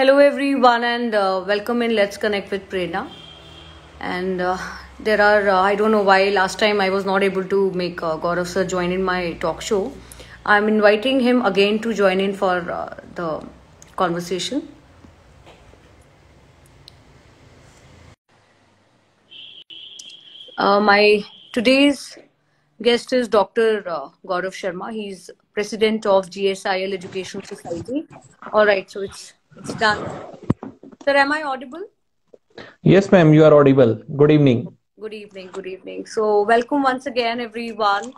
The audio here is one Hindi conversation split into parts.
Hello, everyone, and uh, welcome in Let's Connect with Prerna. And uh, there are, uh, I don't know why last time I was not able to make uh, Gaurav sir join in my talk show. I'm inviting him again to join in for uh, the conversation. Uh, my today's guest is Dr. Uh, Gaurav Sharma. He's president of GSIL Educational Society. All right, so it's it's done. Sir, am I audible? Yes, ma'am, you are audible. Good evening. Good evening, good evening. So, welcome once again, everyone.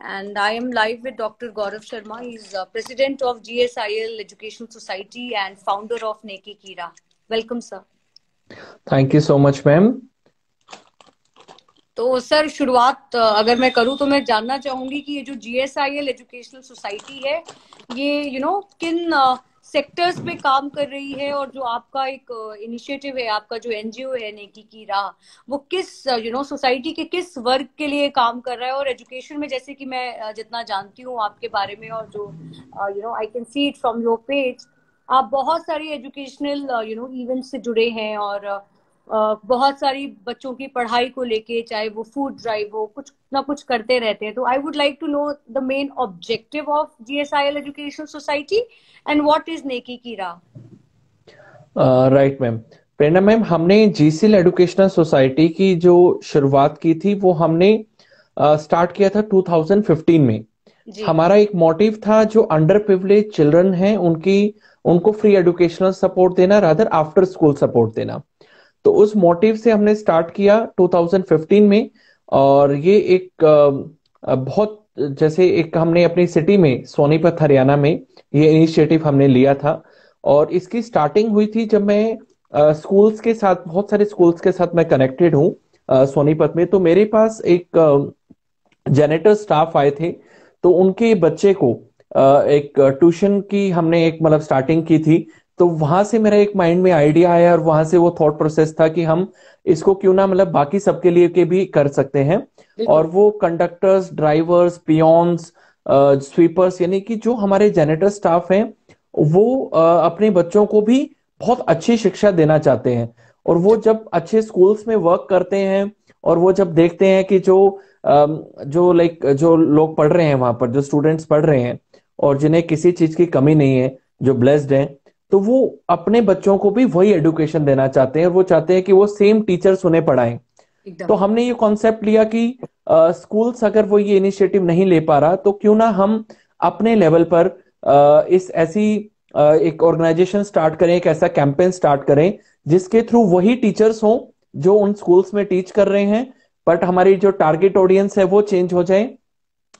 And I am live with Dr. Gaurav Sharma. He's uh, president of GSIL Educational Society and founder of Neki Kira. Welcome, sir. Thank you so much, ma'am. तो सर शुरुआत अगर मैं करूँ तो मैं जानना चाहूँगी कि ये जो जीएसआईएल एजुकेशनल सोसाइटी है ये यू you नो know, किन सेक्टर्स पे काम कर रही है और जो आपका एक इनिशिएटिव है आपका जो एनजीओ है नेकी की राह वो किस यू नो सोसाइटी के किस वर्ग के लिए काम कर रहा है? और एजुकेशन में जैसे कि मैं जितना जानती हूँ आपके बारे में और जो you know I can see it from your page आप बहुत सारी एजुकेशनल यू नो इवेंट से जुड़े हैं और अ, बहुत सारी बच्चों की पढ़ाई को लेके चाहे वो फ़ूड ड्राइव हो कुछ ना कुछ करते रहते हैं। तो I would like to know the main objective of GSIL educational society and what is Neki ki Raah right ma'am Prerna ma'am हमने जीसीएल एजुकेशनल सोसाइटी की जो शुरुआत की थी वो हमने स्टार्ट uh, किया था 2015 में। हमारा एक मोटिव था जो अंडर प्रिविलेज चिल्ड्रन हैं उनकी उनको फ्री एजुकेशनल सपोर्ट देना रादर आफ्टर स्कूल सपोर्ट देना। तो उस मोटिव से हमने स्टार्ट किया 2015 में, और ये एक बहुत, जैसे एक हमने अपनी सिटी में, सोनीपत, हरियाणा में ये इनिशिएटिव हमने लिया था। और इसकी स्टार्टिंग हुई थी जब मैं स्कूल्स के साथ, बहुत सारे स्कूल्स के साथ मैं कनेक्टेड हूँ सोनीपत में। तो मेरे पास एक जेनेटर स्टाफ आए थे तो उनके बच्चे को एक ट्यूशन की हमने एक मतलब स्टार्टिंग की थी तो वहाँ से मेरा एक माइंड में आइडिया आया और वहाँ से वो थॉट प्रोसेस था कि हम इसको क्यों ना मतलब बाकी सबके लिए के भी कर सकते हैं। और वो कंडक्टर्स ड्राइवर्स पियोन्स स्वीपर्स यानी कि जो हमारे जेनेटर स्टाफ हैं वो अपने बच्चों को भी बहुत अच्छी शिक्षा देना चाहते हैं। और वो जब अच्छे स्कूल्स में वर्क करते हैं और वो जब देखते हैं कि जो जो लाइक जो लोग पढ़ रहे हैं वहाँ पर जो स्टूडेंट्स पढ़ रहे हैं और जिन्हें किसी चीज़ की कमी नहीं है जो ब्लेस्ड हैं तो वो अपने बच्चों को भी वही एडुकेशन देना चाहते हैं और वो चाहते हैं कि वो सेम टीचर्स उन्हें पढ़ाएँ। तो हमने ये कॉन्सेप्ट लिया कि स्कूल्स अगर वो ये इनिशिएटिव नहीं ले पा रहा तो क्यों ना हम अपने लेवल पर अ, इस ऐसी अ, एक ऑर्गेनाइजेशन स्टार्ट करें एक ऐसा कैंपेन स्टार्ट करें जिसके थ्रू वही टीचर्स हों जो उन स्कूल्स में टीच कर रहे हैं बट हमारी जो टारगेट ऑडियंस है वो चेंज हो जाए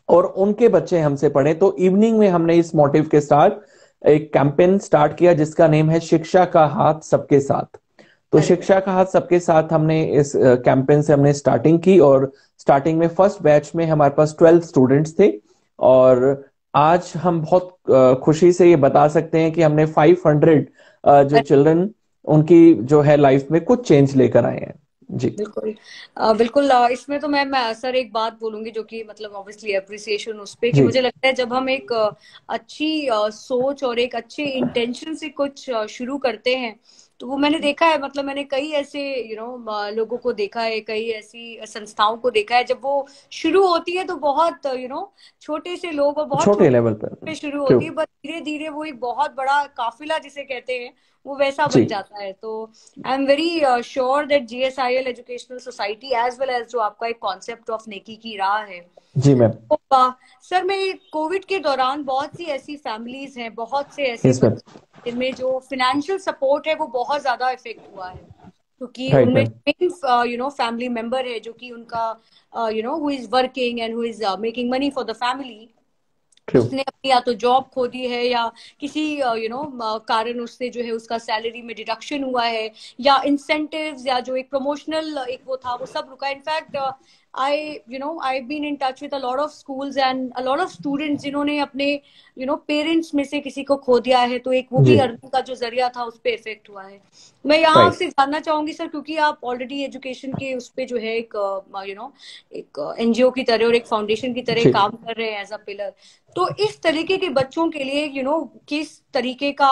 और उनके बच्चे हमसे पढ़े। तो इवनिंग में हमने इस मोटिव के साथ एक कैंपेन स्टार्ट किया जिसका नेम है शिक्षा का हाथ सबके साथ। तो शिक्षा का हाथ सबके साथ हमने इस कैंपेन से हमने स्टार्टिंग की और स्टार्टिंग में फ़र्स्ट बैच में हमारे पास ट्वेल्व स्टूडेंट्स थे और आज हम बहुत खुशी से ये बता सकते हैं कि हमने 500 अ, जो चिल्ड्रन उनकी जो है लाइफ में कुछ चेंज लेकर आए हैं। जी। बिल्कुल। आ, बिल्कुल आ, इसमें तो मैं मैं सर एक बात बोलूँगी जो कि मतलब ऑब्वियसली अप्रिसिएशन उस पर मुझे लगता है जब हम एक अच्छी सोच और एक अच्छे इंटेंशन से कुछ शुरू करते हैं तो वो मैंने देखा है मतलब मैंने कई ऐसे यू you नो know, लोगों को देखा है कई ऐसी संस्थाओं को देखा है जब वो शुरू होती है तो बहुत यू you नो know, छोटे से लोग और बहुत छोटे लेवल पर शुरू होती है बट धीरे धीरे वो एक बहुत बड़ा काफिला जिसे कहते हैं वो वैसा बन जाता है। तो I am very sure that GSIL educational society as well as जो आपका एक कॉन्सेप्ट ऑफ़ नेकी की राह है। जी मैम तो uh, सर मैं कोविड के दौरान बहुत सी ऐसी फैमिलीज़ हैं बहुत से ऐसे मैम बच्चे जो फिनेंशियल सपोर्ट है वो बहुत ज़्यादा इफ़ेक्ट हुआ है। क्योंकि उनमें यू नो फैमिली मेंबर है जो कि उनका you know who is working and who is making money for the family उसने अपनी या तो जॉब खो दी है या किसी यू नो कारण उससे जो है उसका सैलरी में डिडक्शन हुआ है या इंसेंटिव्स या जो एक प्रमोशनल एक वो था वो सब रुका। In fact I you know I been in touch with a lot of schools and a lot of students जिन्होंने अपने यू नो पेरेंट्स में से किसी को खो दिया है तो एक वो भी अर्निंग का जो ज़रिया था उस पर इफ़ेक्ट हुआ है। मैं यहाँ आपसे जानना चाहूँगी सर क्योंकि आप ऑलरेडी एजुकेशन के उस पे जो है एक यू नो एक एनजीओ की तरह और एक फाउंडेशन की तरह काम कर रहे हैं एज अ पिलर तो इस तरीके के बच्चों के लिए यू you नो know, किस तरीके का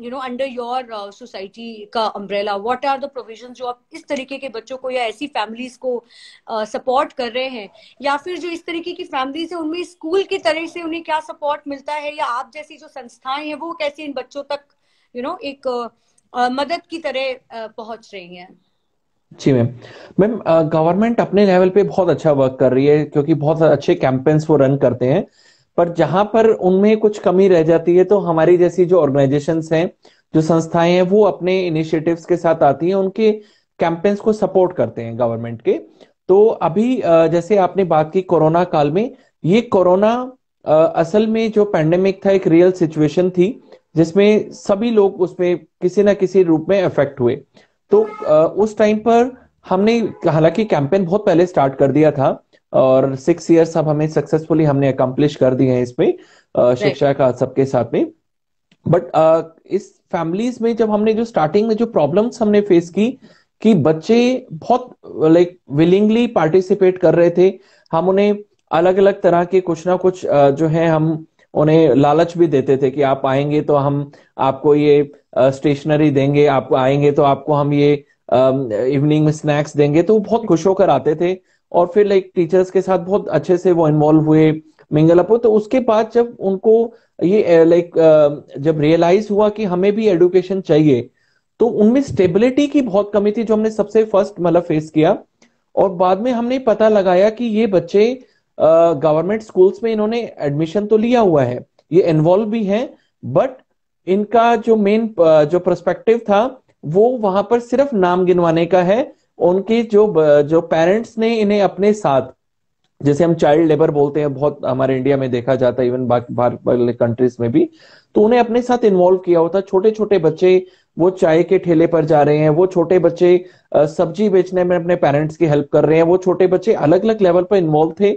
you know under your society का umbrella what are the provision जो आप इस तरीके के बच्चों को या ऐसी फैमिलीज़ को सपोर्ट uh, कर रहे हैं? या फिर जो इस तरीके की फैमिलीज़ है उनमें स्कूल की तरह से उन्हें क्या सपोर्ट मिलता है? या आप जैसी जो संस्थाएँ हैं वो कैसे इन बच्चों तक यू you नो know, एक uh, मदद की तरह uh, पहुँच रही हैं? जी मैम मैम गवर्नमेंट अपने लेवल पे बहुत अच्छा वर्क कर रही है क्योंकि बहुत अच्छे कैंपेन्स वो रन करते हैं। पर जहाँ पर उनमें कुछ कमी रह जाती है तो हमारी जैसी जो ऑर्गेनाइजेशन हैं, जो संस्थाएँ हैं, वो अपने इनिशिएटिव्स के साथ आती हैं, उनके कैंपेन्स को सपोर्ट करते हैं गवर्नमेंट के। तो अभी जैसे आपने बात की कोरोना काल में, ये कोरोना असल में जो पैंडेमिक था, एक रियल सिचुएशन थी, जिसमें सभी लोग उसमें किसी ना किसी रूप में अफेक्ट हुए। तो उस टाइम पर हमने, हालाँकि कैंपेन बहुत पहले स्टार्ट कर दिया था और सिक्स ईयर्स अब हमें सक्सेसफुली हमने अकम्प्लिश कर दिए हैं इसमें शिक्षा का सबके साथ में। बट इस फैमिलीज़ में जब हमने जो स्टार्टिंग में जो प्रॉब्लम्स हमने फेस की कि बच्चे बहुत लाइक विलिंगली पार्टिसिपेट कर रहे थे हम उन्हें अलग अलग तरह के कुछ ना कुछ जो है हम उन्हें लालच भी देते थे कि आप आएँगे तो हम आपको ये स्टेशनरी देंगे आप आएँगे तो आपको हम ये इवनिंग में स्नैक्स देंगे तो बहुत खुश होकर आते थे। और फिर लाइक टीचर्स के साथ बहुत अच्छे से वो इन्वॉल्व हुए मिंगल अप तो उसके बाद जब उनको ये लाइक जब रियलाइज़ हुआ कि हमें भी एडुकेशन चाहिए तो उनमें स्टेबिलिटी की बहुत कमी थी जो हमने सबसे फ़र्स्ट मतलब फेस किया। और बाद में हमने पता लगाया कि ये बच्चे गवर्नमेंट स्कूल्स में इन्होंने एडमिशन तो लिया हुआ है, ये इन्वॉल्व भी है बट इनका जो मेन जो परस्पेक्टिव था, वो वहाँ पर सिर्फ़ नाम गिनवाने का है उनके जो जो पेरेंट्स ने इन्हें अपने साथ, जैसे हम चाइल्ड लेबर बोलते हैं, बहुत हमारे इंडिया में देखा जाता है इवन बाहर वाले कंट्रीज़ में भी तो उन्हें अपने साथ इन्वॉल्व किया होता। छोटे छोटे बच्चे वो चाय के ठेले पर जा रहे हैं, वो छोटे बच्चे सब्ज़ी बेचने में अपने पेरेंट्स की हेल्प कर रहे हैं, वो छोटे बच्चे अलग अलग लेवल पर इन्वॉल्व थे।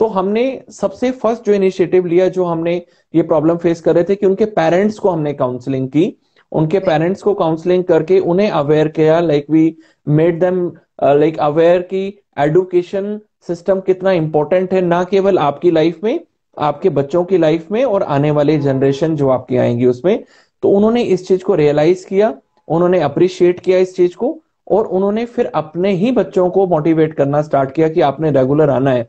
तो हमने सबसे फ़र्स्ट जो इनिशिएटिव लिया, जो हमने ये प्रॉब्लम फेस कर रहे थे, कि उनके पेरेंट्स को हमने काउंसलिंग की। उनके पेरेंट्स को काउंसलिंग करके उन्हें अवेयर किया like we made them like aware की एडुकेशन सिस्टम कितना इंपॉर्टेंट है ना केवल आपकी लाइफ में आपके बच्चों की लाइफ में और आने वाले जनरेशन जो आपकी आएँगी उसमें। तो उन्होंने इस चीज़ को रियलाइज़ किया उन्होंने अप्रिशिएट किया इस चीज़ को और उन्होंने फिर अपने ही बच्चों को मोटिवेट करना स्टार्ट किया कि आपने रेगुलर आना है।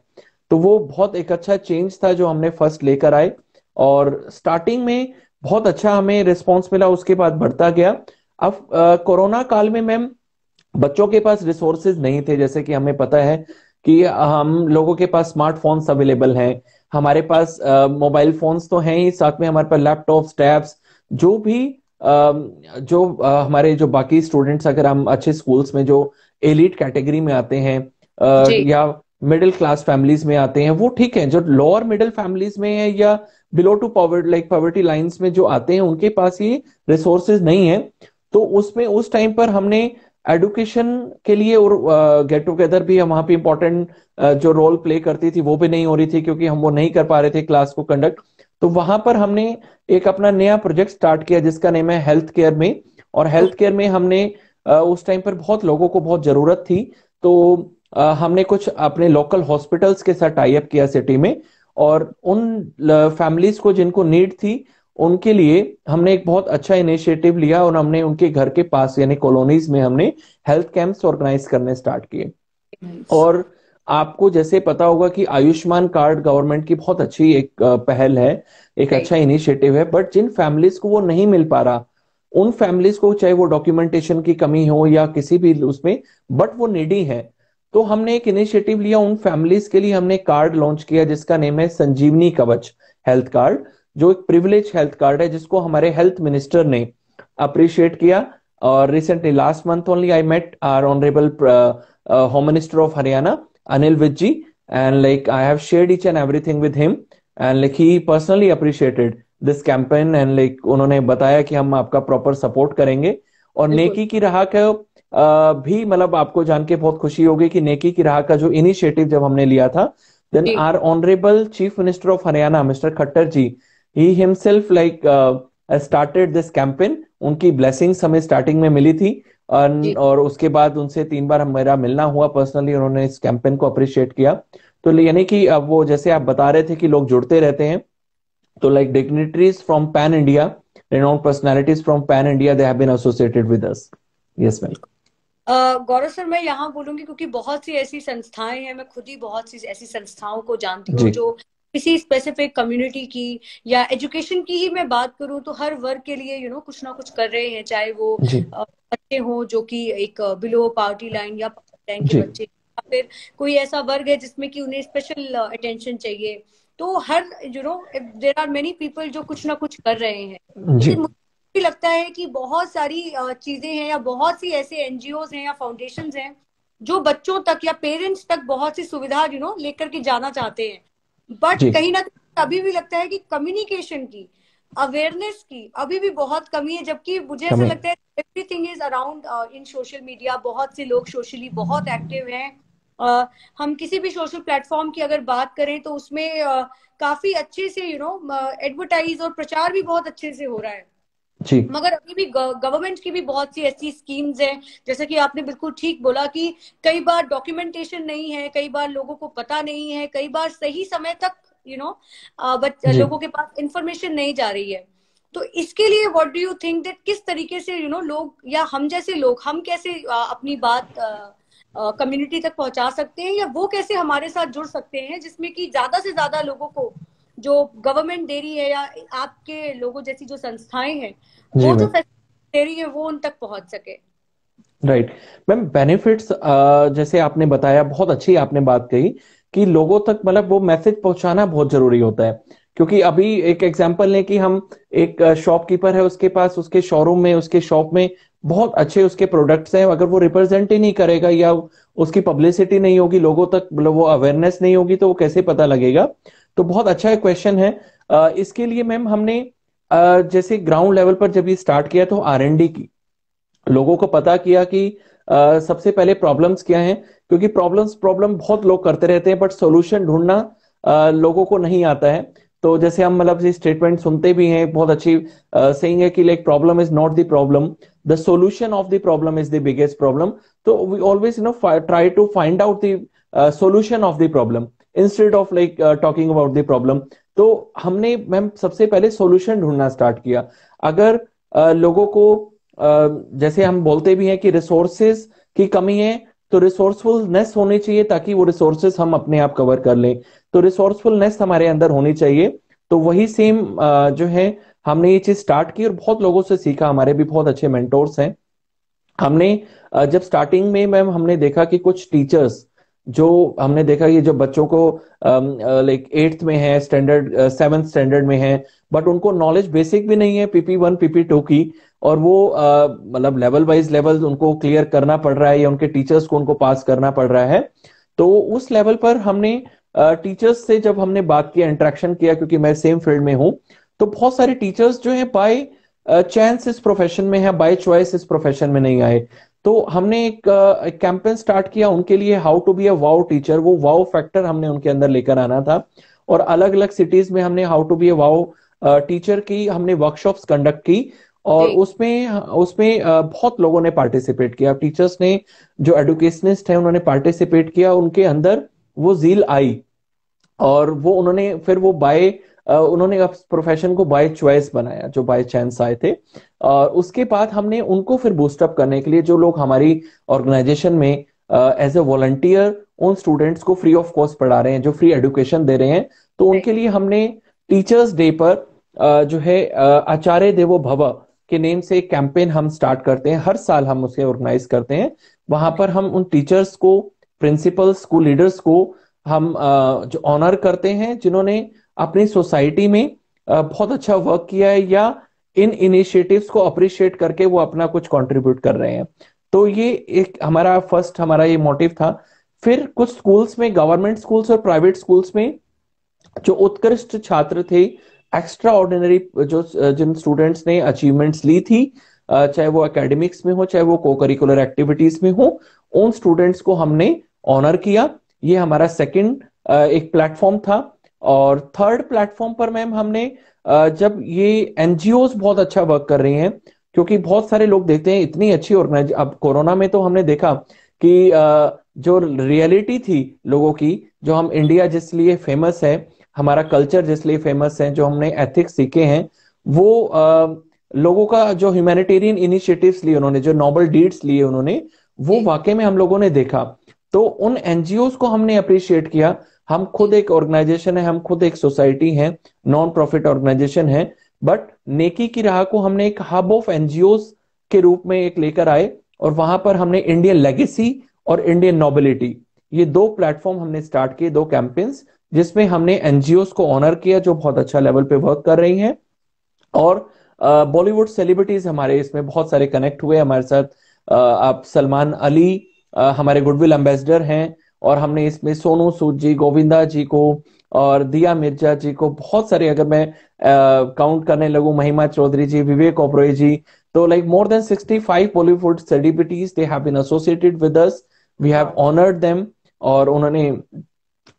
तो वो बहुत एक अच्छा चेंज था जो हमने फ़र्स्ट लेकर आए और स्टार्टिंग में बहुत अच्छा हमें रिस्पॉन्स मिला उसके बाद बढ़ता गया। अब कोरोना काल में मैम बच्चों के पास रिसोर्सेज नहीं थे जैसे कि हमें पता है कि हम लोगों के पास स्मार्टफोन्स अवेलेबल हैं। हमारे पास मोबाइल फोन्स तो हैं ही साथ में हमारे पास लैपटॉप्स टैब्स जो भी uh, जो uh, हमारे जो बाकी स्टूडेंट्स अगर हम अच्छे स्कूल्स में जो एलिट कैटेगरी में आते हैं आ, या मिडिल क्लास फैमिलीज़ में आते हैं, वो ठीक है, जो लोअर मिडिल फैमिलीज़ में है या below to poverty like poverty lines में जो आते हैं, उनके पास ये रिसोर्सेज नहीं है। तो उसमें, उस टाइम पर हमने एडुकेशन के लिए और गेट टुगेदर भी वहाँ पे इंपॉर्टेंट जो रोल प्ले करती थी, वो भी नहीं हो रही थी, क्योंकि हम वो नहीं कर पा रहे थे क्लास को कंडक्ट तो वहाँ पर हमने एक अपना नया प्रोजेक्ट स्टार्ट किया, जिसका नेम है हेल्थ केयर में। और हेल्थ केयर में हमने उस टाइम पर बहुत लोगों को बहुत ज़रूरत थी। तो हमने कुछ अपने लोकल हॉस्पिटल्स के साथ टाइप किया सिटी में और उन फैमिलीज़ को जिनको नीड थी उनके लिए हमने एक बहुत अच्छा इनिशिएटिव लिया और हमने उनके घर के पास यानी कॉलोनीज में हमने हेल्थ कैंप्स ऑर्गेनाइज करने स्टार्ट किए। और आपको जैसे पता होगा कि आयुष्मान कार्ड गवर्नमेंट की बहुत अच्छी एक पहल है एक अच्छा इनिशिएटिव है बट जिन फैमिलीज़ को वो नहीं मिल पा रहा उन फैमिलीज़ को चाहे वो डॉक्यूमेंटेशन की कमी हो या किसी भी उसमें बट वो निडी है तो हमने एक इनिशिएटिव लिया उन फैमिलीज़ के लिए हमने कार्ड लॉन्च किया जिसका नेम है संजीवनी कवच हेल्थ कार्ड जो एक प्रिविलेज हेल्थ कार्ड है जिसको हमारे हेल्थ मिनिस्टर ने अप्रिशिएट किया और recently last month only I met our honourable home minister of Haryana Anil Vij ji and like I have shared each and everything with him and like he personally appreciated this campaign and like उन्होंने बताया कि हम आपका प्रॉपर सपोर्ट करेंगे और नेकी की राह का भी मतलब आपको जान के बहुत खुशी होगी कि नेकी की राह का जो इनिशिएटिव जब हमने लिया था then our honourable chief minister of Haryana mister Khattar ji he himself like started this campaign उनकी ब्लेसिंग्स हमें स्टार्टिंग में मिली थी और उसके बाद उनसे तीन बार मेरा मिलना हुआ पर्सनली उन्होंने इस कैंपेन को अप्रिशिएट किया तो यानी कि अब वो जैसे आप बता रहे थे कि लोग जुड़ते रहते हैं तो like dignitaries from pan India renowned personalities from pan India. They have been associated with us. Yes, ma'am. Gaurav sir मैं यहाँ बोलूँगी क्योंकि बहुत सी ऐसी संस्थाएँ हैं मैं खुद ही बहुत सी ऐसी संस्थाओं को जानती हूँ जो। किसी स्पेसिफिक कम्युनिटी की या एजुकेशन की ही मैं बात करूँ तो हर वर्ग के लिए यू you नो know, कुछ ना कुछ कर रहे हैं चाहे वो बच्चे हों जो कि एक बिलो पावर्टी लाइन या लाइन के बच्चे या फिर कोई ऐसा वर्ग है जिसमें कि उन्हें स्पेशल अटेंशन चाहिए। तो हर you know there are many people जो कुछ ना कुछ कर रहे हैं। मुझे लगता है कि बहुत सारी चीज़ें हैं या बहुत सी ऐसे एनजीओ हैं या फाउंडेशन हैं जो बच्चों तक या पेरेंट्स तक बहुत सी सुविधा यू नो लेकर के जाना चाहते हैं। बट कहीं ना कहीं अभी भी लगता है कि कम्युनिकेशन की अवेयरनेस की अभी भी बहुत कमी है जबकि मुझे ऐसा लगता है everything is around in social media बहुत से लोग सोशली बहुत एक्टिव हैं। uh, हम किसी भी सोशल प्लेटफॉर्म की अगर बात करें तो उसमें uh, काफ़ी अच्छे से यू नो एडवर्टाइज और प्रचार भी बहुत अच्छे से हो रहा है। जी। मगर अभी भी गवर्नमेंट की भी बहुत सी ऐसी स्कीम्स हैं जैसे कि आपने बिल्कुल ठीक बोला कि कई बार डॉक्यूमेंटेशन नहीं है कई बार लोगों को पता नहीं है कई बार सही समय तक यू नो बट लोगों के पास इंफॉर्मेशन नहीं जा रही है। तो इसके लिए what do you think that किस तरीके से यू you नो know, लोग या हम जैसे लोग हम कैसे अपनी बात कम्युनिटी तक पहुँचा सकते हैं या वो कैसे हमारे साथ जुड़ सकते हैं जिसमें कि ज़्यादा से ज़्यादा लोगों को जो गवर्नमेंट दे रही है या आपके लोगों जैसी जो संस्थाएँ हैं वो जो दे रही है वो उन तक पहुँच सके। राइट मैम बेनिफिट्स जैसे आपने बताया बहुत अच्छी आपने बात कही कि लोगों तक मतलब वो मैसेज पहुंचाना बहुत ज़रूरी होता है। क्योंकि अभी एक एग्जांपल लें कि हम एक शॉपकीपर है उसके पास उसके शोरूम में उसके शॉप में बहुत अच्छे उसके प्रोडक्ट्स हैं। अगर वो रिप्रेजेंट ही नहीं करेगा या उसकी पब्लिसिटी नहीं होगी लोगों तक मतलब वो अवेयरनेस नहीं होगी तो वो कैसे पता लगेगा? तो बहुत अच्छा क्वेश्चन है। इसके लिए मैम हमने जैसे ग्राउंड लेवल पर जब ये स्टार्ट किया तो आरएनडी की। लोगों को पता किया कि सबसे पहले प्रॉब्लम्स क्या हैं, क्योंकि प्रॉब्लम्स प्रॉब्लम बहुत लोग करते रहते हैं बट सोल्यूशन ढूंढना लोगों को नहीं आता है। तो जैसे हम मतलब स्टेटमेंट सुनते भी हैं, बहुत अच्छी सेइंग है कि like problem is not the problem the solution of the problem is the biggest problem तो we always you know try to find out the solution of the problem instead of like talking about the problem तो हमने मैम सबसे पहले सॉल्यूशन ढूंढना स्टार्ट किया। अगर uh, लोगों को uh, जैसे हम बोलते भी हैं कि रिसोर्सेज की कमी है तो रिसोर्सफुलनेस होनी चाहिए ताकि वो रिसोर्सेस हम अपने आप कवर कर लें। तो रिसोर्सफुलनेस हमारे अंदर होनी चाहिए। तो वही सेम uh, जो है हमने ये चीज़ स्टार्ट की और बहुत लोगों से सीखा। हमारे भी बहुत अच्छे मेंटोर्स हैं। हमने जब स्टार्टिंग में मैम हमने देखा कि कुछ टीचर्स जो हमने देखा ये जो बच्चों को लाइक एट्थ में है स्टैंडर्ड सेवेंथ स्टैंडर्ड में है बट उनको नॉलेज बेसिक भी नहीं है पीपी वन पीपी टू की, और वो मतलब लेवल वाइज लेवल उनको क्लियर करना पड़ रहा है या उनके टीचर्स को उनको पास करना पड़ रहा है। तो उस लेवल पर हमने टीचर्स से जब हमने बात किया इंट्रैक्शन किया, क्योंकि मैं सेम फ़ील्ड में हूँ तो बहुत सारे टीचर्स जो है बाय चांस इस प्रोफेशन में है बाय चॉइस इस प्रोफेशन में नहीं आए। तो हमने एक, कैंपेन स्टार्ट किया उनके लिए how to be a wow teacher वो वाओ फैक्टर हमने उनके अंदर लेकर आना था। और अलग अलग सिटीज़ में हमने how to be a wow teacher की हमने वर्कशॉप्स कंडक्ट की और उसमें उसमें बहुत लोगों ने पार्टिसिपेट किया। टीचर्स ने जो एडुकेशनिस्ट है उन्होंने पार्टिसिपेट किया उनके अंदर वो जील आई और वो उन्होंने फिर वो बाय उन्होंने प्रोफेशन को बाय चॉइस बनाया जो बाय चांस आए थे। और उसके बाद हमने उनको फिर बूस्टअप करने के लिए जो लोग हमारी ऑर्गेनाइजेशन में एज ए वॉलंटियर उन स्टूडेंट्स को फ्री ऑफ़ कॉस्ट पढ़ा रहे हैं जो फ्री एडुकेशन दे रहे हैं। तो उनके लिए हमने टीचर्स डे पर जो है आचार्य देवो भव के नेम से एक कैंपेन हम स्टार्ट करते हैं। हर साल हम उसे ऑर्गेनाइज करते हैं। वहाँ पर हम उन टीचर्स को प्रिंसिपल स्कूल लीडर्स को हम जो ऑनर करते हैं जिन्होंने अपनी सोसाइटी में बहुत अच्छा वर्क किया है या इन इनिशिएटिव्स को अप्रिशिएट करके वो अपना कुछ कंट्रीब्यूट कर रहे हैं। तो ये एक हमारा फ़र्स्ट हमारा ये मोटिव था। फिर कुछ स्कूल्स में गवर्नमेंट स्कूल्स और प्राइवेट स्कूल्स में जो उत्कृष्ट छात्र थे एक्स्ट्रा ऑर्डिनरी जो जिन स्टूडेंट्स ने अचीवमेंट्स ली थी चाहे वो एकेडमिक्स में हो, चाहे वो को करिकुलर एक्टिविटीज़ में हो, उन स्टूडेंट्स को हमने ऑनर किया। ये हमारा सेकेंड एक प्लेटफॉर्म था। और थर्ड प्लेटफॉर्म पर मैम हमने जब ये एनजीओ बहुत अच्छा वर्क कर रही हैं, क्योंकि बहुत सारे लोग देखते हैं, इतनी अच्छी ऑर्गेनाइज अब कोरोना में तो हमने देखा कि जो रियलिटी थी लोगों की, जो हम इंडिया जिस लिए फ़ेमस है, हमारा कल्चर जिस लिए फ़ेमस है, जो हमने एथिक्स सीखे हैं, वो लोगों का जो ह्यूमैनिटेरियन इनिशिएटिव्स लिए उन्होंने, जो नोबल डीड्स लिए उन्होंने, वो वाकई में हम लोगों ने देखा। तो उन एनजीओ को हमने अप्रिशिएट किया हम खुद एक ऑर्गेनाइजेशन है, हम खुद एक सोसाइटी है नॉन प्रॉफिट ऑर्गेनाइजेशन है बट नेकी की राह को हमने एक हब ऑफ़ एनजीओ के रूप में एक लेकर आए और वहाँ पर हमने इंडियन लेगेसी और इंडियन नोबिलिटी ये दो प्लेटफॉर्म हमने स्टार्ट किए, दो कैंपेन्स जिसमें हमने एनजीओ को ऑनर किया, जो बहुत अच्छा लेवल पे वर्क कर रही हैं। और बॉलीवुड सेलिब्रिटीज हमारे इसमें बहुत सारे कनेक्ट हुए हमारे साथ आप सलमान अली हमारे गुडविल एम्बेसडर हैं और हमने इसमें सोनू सूद जी गोविंदा जी को और दिया मिर्ज़ा जी को बहुत सारे, अगर मैं काउंट करने लगू, महिमा चौधरी जी, विवेक ओब्रॉय जी तो like more than 65 Bollywood celebrities they have been associated with us we have honoured them और उन्होंने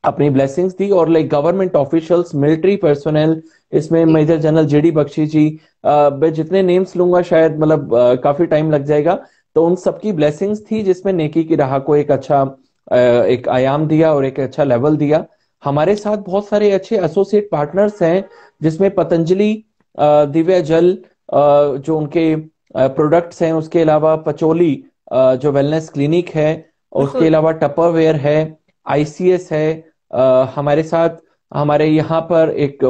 अपनी ब्लेसिंग्स दी और like government officials military personnel इसमें major general JD Bakshi ji मैं जितने नेम्स लूँगा शायद मतलब काफ़ी टाइम लग जाएगा। तो उन सबकी ब्लेसिंग्स थी जिसमें नेकी की राह को एक अच्छा एक आयाम दिया और एक अच्छा लेवल दिया। हमारे साथ बहुत सारे अच्छे एसोसिएट पार्टनर्स हैं जिसमें पतंजलि दिव्य जल जो उनके प्रोडक्ट्स हैं उसके अलावा पचोली जो वेलनेस क्लिनिक है उसके अलावा टपरवेयर है आईसीएस है हमारे साथ हमारे यहाँ पर एक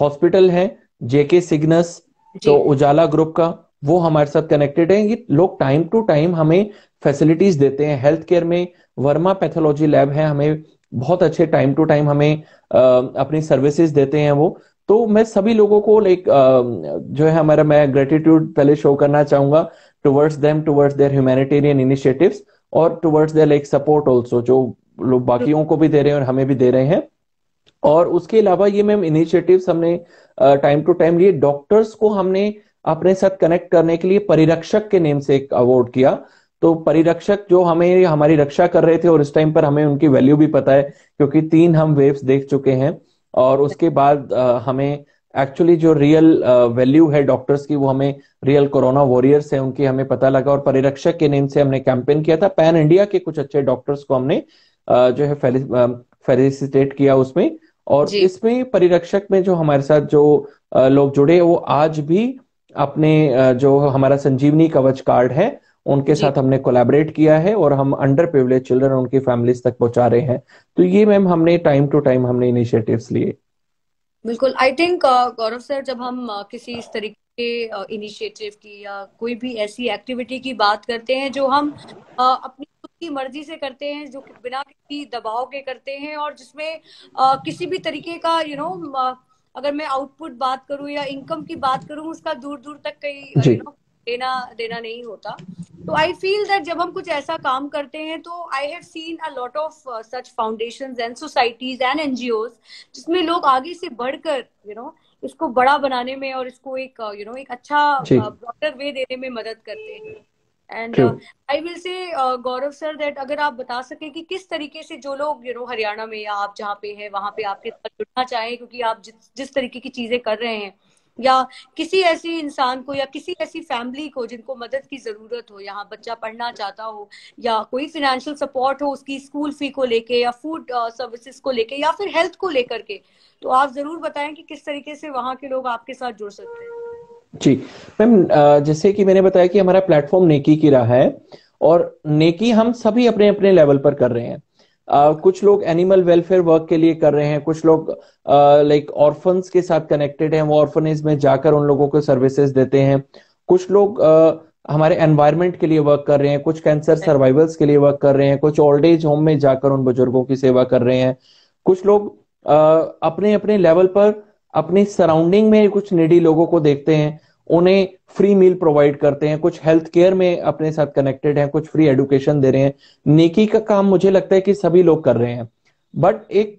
हॉस्पिटल है जेके सिग्नस तो उजाला ग्रुप का वो हमारे साथ कनेक्टेड है। ये लोग टाइम टू टाइम हमें फैसिलिटीज़ देते हैं। हेल्थ केयर में वर्मा पैथोलॉजी लैब है हमें बहुत अच्छे टाइम टू टाइम हमें आ, अपनी सर्विसेज़ देते हैं वो। तो मैं सभी लोगों को लाइक जो है हमारा मैं ग्रेटिट्यूड पहले शो करना चाहूँगा towards them towards their humanitarian initiatives और towards their like support also जो लोग बाकियों को भी दे रहे हैं और हमें भी दे रहे हैं। और उसके अलावा ये मैम इनिशिएटिव्स हमने टाइम टू टाइम लिए डॉक्टर्स को हमने अपने साथ कनेक्ट करने के लिए परिरक्षक के नेम से एक अवार्ड किया। तो परिरक्षक जो हमें हमारी रक्षा कर रहे थे और इस टाइम पर हमें उनकी वैल्यू भी पता है क्योंकि तीन हम वेव्स देख चुके हैं और उसके बाद हमें एक्चुअली जो रियल वैल्यू है डॉक्टर्स की वो हमें रियल कोरोना वॉरियर्स है उनकी हमें पता लगा और परिरक्षक के नेम से हमने कैंपेन किया था। पैन इंडिया के कुछ अच्छे डॉक्टर्स को हमने जो है फेलिसिटेट किया उसमें और इसमें परिरक्षक में जो हमारे साथ जो लोग जुड़े वो आज भी अपने जो हमारा संजीवनी कवच कार्ड है उनके साथ हमने कोलैबोरेट किया है और हम अंडर प्रिविलेज चिल्ड्रन उनकी फैमिलीज़ तक पहुँचा रहे हैं। तो ये मैम हमने टाइम टू टाइम हमने इनिशिएटिव्स लिए। बिल्कुल। आई थिंक गौरव सर जब हम uh, किसी इस तरीके के इनिशिएटिव uh, की या कोई भी ऐसी एक्टिविटी की बात करते हैं जो हम uh, अपनी खुद की मर्ज़ी से करते हैं जो बिना किसी दबाव के करते हैं और जिसमें uh, किसी भी तरीके का यू you नो know, अगर मैं आउटपुट बात करूँ या इनकम की बात करूँ उसका दूर दूर तक कहीं यू नो देना देना नहीं होता। तो आई फील दैट जब हम कुछ ऐसा काम करते हैं तो I have seen a lot of such foundation and societies and NGO जिसमें लोग आगे से बढ़कर यू नो इसको बड़ा बनाने में और इसको एक यू uh, नो एक अच्छा ब्रॉडर वे uh, देने में मदद करते हैं। And I will say Gaurav sir that अगर आप बता सके कि किस तरीके से जो लोग यू नो हरियाणा में या आप जहाँ पे हैं वहाँ पे आपके साथ जुड़ना चाहें क्योंकि आप जिस जिस तरीके की चीज़ें कर रहे हैं या किसी ऐसी इंसान को या किसी ऐसी फैमिली को जिनको मदद की ज़रूरत हो, यहाँ बच्चा पढ़ना चाहता हो, या कोई फिनेंशियल सपोर्ट हो उसकी स्कूल फ़ी को लेके या फ़ूड सर्विसेज़ को लेके या फिर हेल्थ को लेकर के तो आप ज़रूर बताएँ कि किस तरीके से वहाँ के लोग आपके साथ जुड़ सकते हैं। जी, मैम जैसे कि मैंने बताया कि हमारा प्लेटफॉर्म नेकी की रहा है और नेकी हम सभी अपने अपने लेवल पर कर रहे हैं। कुछ लोग एनिमल वेलफेयर वर्क के लिए कर रहे हैं कुछ लोग लाइक ऑर्फन्स के साथ कनेक्टेड हैं वो ऑर्फनेज में जाकर उन लोगों को सर्विसेज़ देते हैं। कुछ लोग uh, हमारे एनवायरमेंट के लिए वर्क कर रहे हैं कुछ कैंसर सर्वाइवल्स के लिए वर्क कर रहे हैं कुछ ओल्ड एज होम में जाकर उन बुज़ुर्गों की सेवा कर रहे हैं। कुछ लोग uh, अपने अपने लेवल पर अपनी सराउंडिंग में कुछ निडी लोगों को देखते हैं। उन्हें फ्री मील प्रोवाइड करते हैं, कुछ हेल्थ केयर में अपने साथ कनेक्टेड हैं, कुछ फ्री एडुकेशन दे रहे हैं। नेकी का काम मुझे लगता है कि सभी लोग कर रहे हैं। बट एक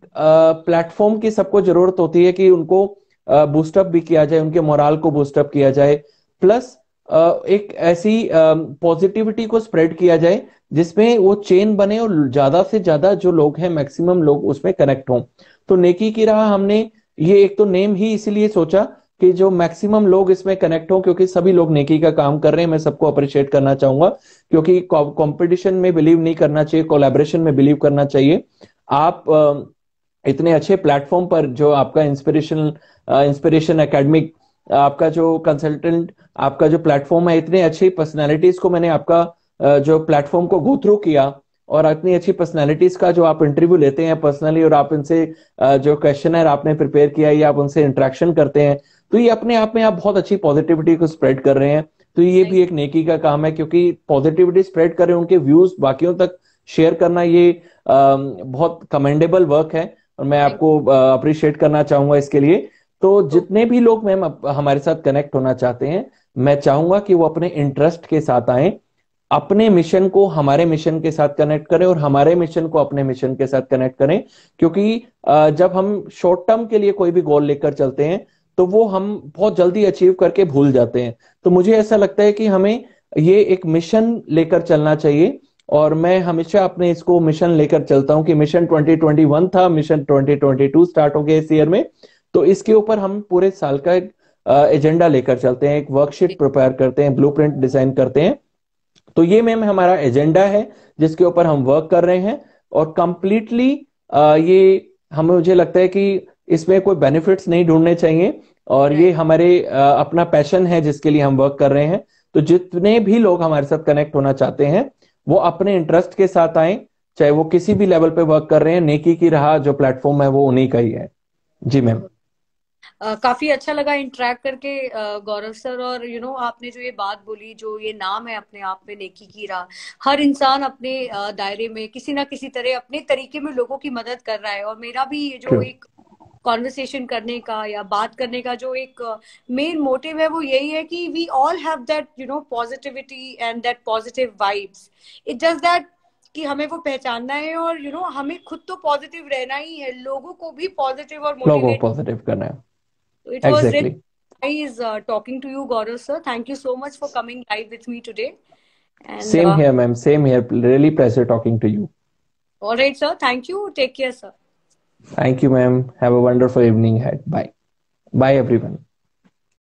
प्लेटफॉर्म की सबको ज़रूरत होती है कि उनको बूस्टअप भी किया जाए, उनके मोराल को बूस्टअप किया जाए। प्लस एक ऐसी पॉजिटिविटी को स्प्रेड किया जाए, जिसमें वो चेन बने और ज़्यादा से ज़्यादा जो लोग हैं मैक्सिमम लोग उसमें कनेक्ट हों। तो नेकी की राह हमने, ये एक तो नेम ही इसीलिए सोचा कि जो मैक्सिमम लोग इसमें कनेक्ट हो, क्योंकि सभी लोग नेकी का काम कर रहे हैं, मैं सबको अप्रिशिएट करना चाहूँगा, क्योंकि कंपटीशन में बिलीव नहीं करना चाहिए कोलेबोरेशन में बिलीव करना चाहिए। आप इतने अच्छे प्लेटफॉर्म पर जो आपका इंस्पिरेशन इंस्पिरेशन एकेडमिक आपका जो कंसल्टेंट आपका जो प्लेटफॉर्म है, इतने अच्छी पर्सनैलिटीज को मैंने आपका जो प्लेटफॉर्म को गो थ्रू किया, और इतनी अच्छी पर्सनैलिटीज का जो आप इंटरव्यू लेते हैं पर्सनली और आप इनसे जो क्वेश्चन आपने प्रिपेयर किया या आप उनसे इंटरेक्शन करते हैं तो ये अपने आप में आप बहुत अच्छी पॉजिटिविटी को स्प्रेड कर रहे हैं। तो ये भी एक नेकी का काम है क्योंकि पॉजिटिविटी स्प्रेड कर रहे हैं उनके व्यूज़ बाकियों तक शेयर करना ये आ, बहुत कमेंडेबल वर्क है और मैं आपको अप्रिशिएट करना चाहूँगा इसके लिए। तो जितने भी लोग मैम हमारे साथ कनेक्ट होना चाहते हैं मैं चाहूँगा कि वो अपने इंटरेस्ट के साथ आए अपने मिशन को हमारे मिशन के साथ कनेक्ट करें और हमारे मिशन को अपने मिशन के साथ कनेक्ट करें। क्योंकि जब हम शॉर्ट टर्म के लिए कोई भी गोल लेकर चलते हैं तो वो हम बहुत जल्दी अचीव करके भूल जाते हैं। तो मुझे ऐसा लगता है कि हमें ये एक मिशन लेकर चलना चाहिए और मैं हमेशा अपने इसको मिशन लेकर चलता हूँ कि मिशन 2021 था मिशन 2022 स्टार्ट हो गया इस ईयर में। तो इसके ऊपर हम पूरे साल का एक एजेंडा लेकर चलते हैं, एक वर्कशीट प्रिपेयर करते हैं ब्लूप्रिंट डिज़ाइन करते हैं। तो ये मैम हमारा एजेंडा है, जिसके ऊपर हम वर्क कर रहे हैं और कंप्लीटली ये हमें, मुझे लगता है कि इसमें कोई बेनिफिट्स नहीं ढूँढने चाहिए। और ये हमारे अपना पैशन है जिसके लिए हम वर्क कर रहे हैं। तो जितने भी लोग हमारे साथ कनेक्ट होना चाहते हैं वो अपने इंटरेस्ट के साथ आए चाहे वो किसी भी लेवल पे वर्क कर रहे हैं नेकी की राह जो प्लेटफॉर्म है वो उन्हीं का ही है। जी मैम Uh, काफ़ी अच्छा लगा इंटरेक्ट करके uh, गौरव सर और यू you नो know, आपने जो ये बात बोली जो ये नाम है अपने आप में नेकी की राह। हर इंसान अपने uh, दायरे में किसी ना किसी तरह अपने तरीके में लोगों की मदद कर रहा है और मेरा भी ये जो एक कॉन्वर्सेशन करने का या बात करने का जो एक मेन uh, मोटिव है वो यही है कि we all have that you know positivity and that positive vibes it just that कि हमें वो पहचानना है और यू you नो know, हमें खुद तो पॉजिटिव रहना ही है। लोगों को भी पॉजिटिव और पॉजिटिव करना है। It was nice talking to you Gaurav sir thank you so much for coming live with me today same here ma'am same here really pleasure talking to you alright sir thank you take care sir Thank you, ma'am. Have a wonderful evening ahead. Bye. Bye, everyone.